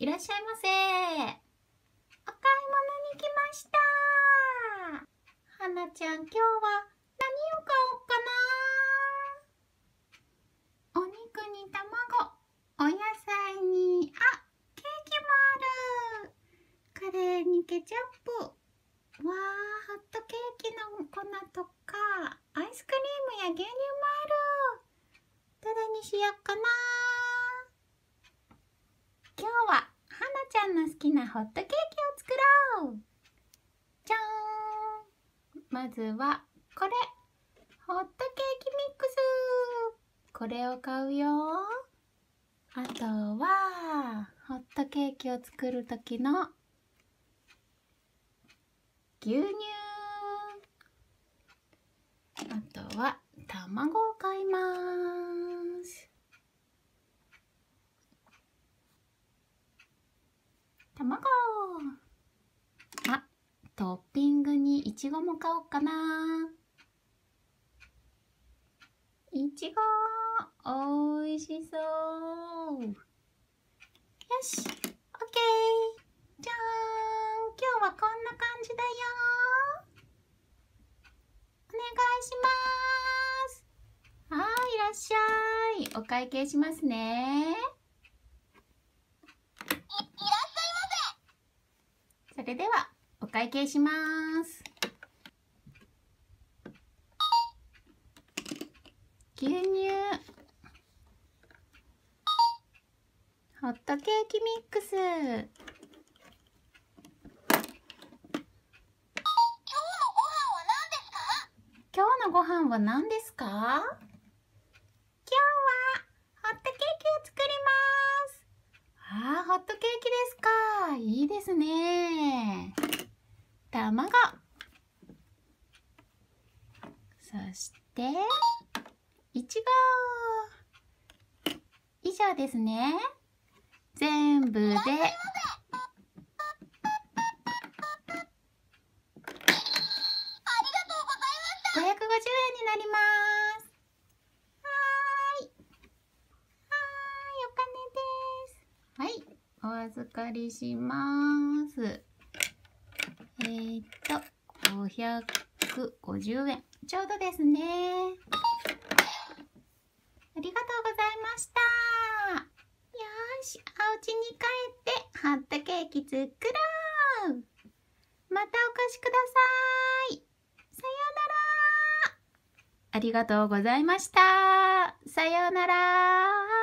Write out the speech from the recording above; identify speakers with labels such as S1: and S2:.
S1: いらっしゃいませ。お買い物に来ました。はなちゃん、今日は何を買おうかなお肉に卵、お野菜に、あ、ケーキもある。カレーにケチャップ。わー、ホットケーキの粉とか、アイスクリームや牛乳もある。どれにしようかな今日はちゃんの好きなホットケーキを作ろう。じゃーんまずはこれ。ホットケーキミックス。これを買うよ。あとはホットケーキを作る時の牛乳。あとは卵を買います。卵。あトッピングにいちごも買おうかな。いちごおいしそう。よしオッケー。じゃーん。今日はこんな感じだよ。お願いします。はいいらっしゃい。お会計しますねそれではお会計します。牛乳ホットケーキミックス。今日のご飯は何ですか？今日はホットケーキを作ります。あーホットケーキですか。いいですね卵そしていちご。以上ですね。全部で。550円になります。はーい。はーいお金です。はいお預かりしますえー、っと550円ちょうどですね。ありがとうございました。よしお家に帰ってホットケーキ作ろう。またお越しください。さようなら。ありがとうございました。さようなら。